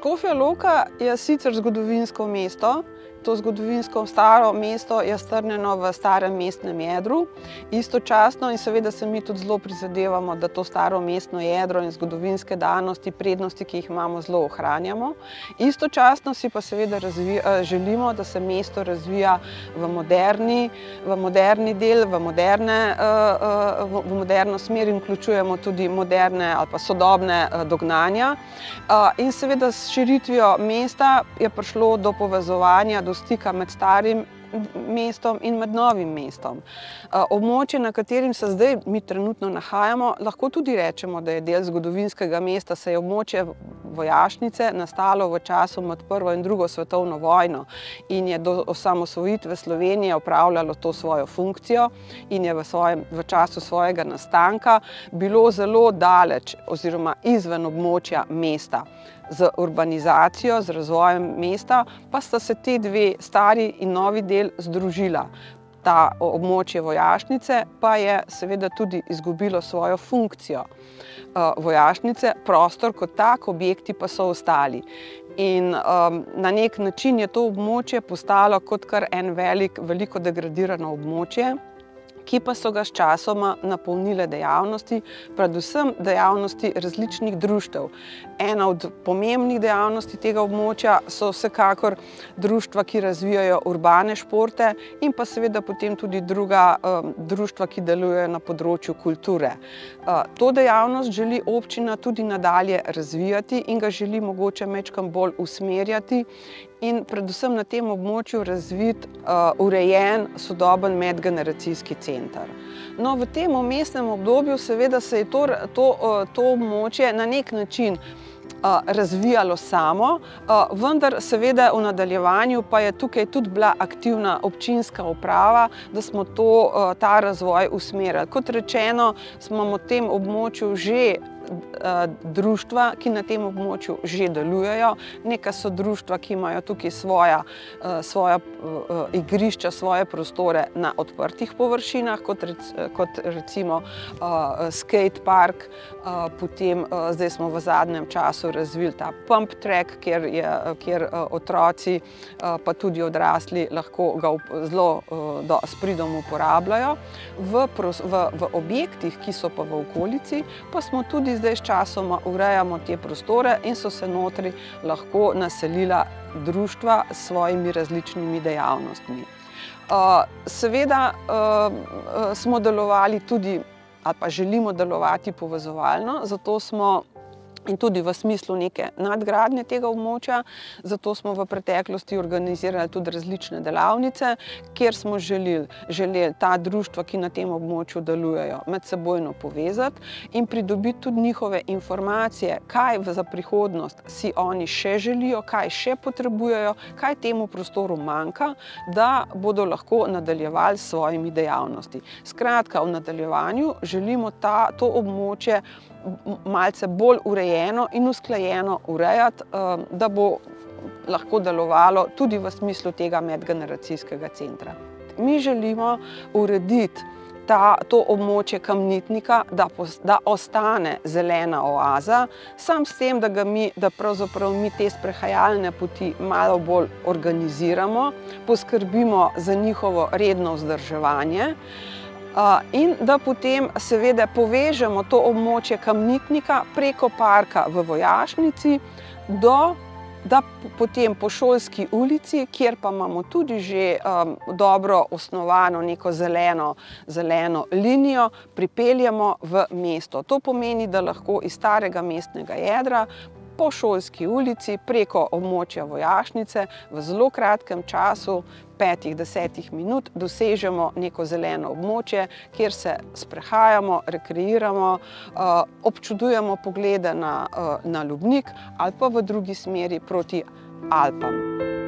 Škofja Loka je sicer zgodovinsko mesto, To zgodovinsko staro mesto je strnjeno v starem mestnem jedru, istočasno in seveda se mi tudi zelo prizadevamo, da to staro mestno jedro in zgodovinske danosti, prednosti, ki jih imamo, zelo ohranjamo. Istočasno si pa seveda razvija, želimo, da se mesto razvija v moderni, v moderni del, v, moderne, v moderno smer in vključujemo tudi moderne ali pa sodobne dognanja. In seveda s širitvijo mesta je prišlo do povezovanja, do stika med starim mestom in med novim mestom. Območje, na katerem se zdaj mi trenutno nahajamo, lahko tudi rečemo, da je del zgodovinskega mesta, saj je območje vojašnice nastalo v času med prvo in drugo svetovno vojno in je do osamosvojitve Slovenije opravljalo to svojo funkcijo in je v, svojem, v času svojega nastanka bilo zelo daleč oziroma izven območja mesta z urbanizacijo, z razvojem mesta, pa sta se te dve stari in novi del združila. Ta območje vojašnice pa je seveda tudi izgubilo svojo funkcijo. Vojašnice, prostor kot tak, objekti pa so ostali. In um, na nek način je to območje postalo kot kar en velik, veliko degradirano območje ki pa so ga sčasoma napolnile dejavnosti, predvsem dejavnosti različnih društev. Ena od pomembnih dejavnosti tega območja so vsekakor društva, ki razvijajo urbane športe in pa seveda potem tudi druga um, društva, ki delujejo na področju kulture. Uh, to dejavnost želi občina tudi nadalje razvijati in ga želi mogoče mečkam bolj usmerjati in predvsem na tem območju razvit uh, urejen, sodoben medgeneracijski center. No, v tem umestnem obdobju seveda se je to, to, uh, to območje na nek način razvijalo samo, vendar seveda v nadaljevanju pa je tukaj tudi bila aktivna občinska uprava, da smo to, ta razvoj usmerjali. Kot rečeno, smo v tem območju že društva, ki na tem območju že delujejo. Neka so društva, ki imajo tukaj svoja, eh, svoja eh, igrišča, svoje prostore na odprtih površinah, kot, rec, kot recimo skate park. Potem zdaj smo v zadnjem času razvili ta pump track, kjer, je, kjer otroci pa tudi odrasli lahko ga zelo do, s pridom uporabljajo. V, v, v objektih, ki so pa v okolici, pa smo tudi zdaj s časoma urejamo te prostore in so se notri lahko naselila društva s svojimi različnimi dejavnostmi. Seveda smo delovali tudi ali pa želimo delovati povezovalno, zato smo in tudi v smislu neke nadgradnje tega območja. Zato smo v preteklosti organizirali tudi različne delavnice, kjer smo želeli, želeli ta društva, ki na tem območju delujejo, med sebojno povezati in pridobiti tudi njihove informacije, kaj za prihodnost si oni še želijo, kaj še potrebujejo, kaj temu prostoru manjka, da bodo lahko nadaljevali s svojimi dejavnosti. Skratka, v nadaljevanju želimo ta, to območje malce bolj urejeno in usklajeno urejati, um, da bo lahko delovalo tudi v smislu tega medgeneracijskega centra. Mi želimo urediti ta, to območje kamnitnika, da, da ostane zelena oaza, sam s tem, da, ga mi, da mi te sprehajalne poti malo bolj organiziramo, poskrbimo za njihovo redno vzdrževanje in da potem seveda povežemo to območje kamnitnika preko parka v Vojašnici do da potem po šolski ulici, kjer pa imamo tudi že um, dobro osnovano neko zeleno, zeleno linijo, pripeljemo v mesto. To pomeni, da lahko iz starega mestnega jedra po šolski ulici preko območja vojašnice v zelo kratkem času, petih, desetih minut, dosežemo neko zeleno območje, kjer se sprehajamo, rekreiramo, eh, občudujemo poglede na, eh, na Ljubnik ali pa v drugi smeri proti Alpam.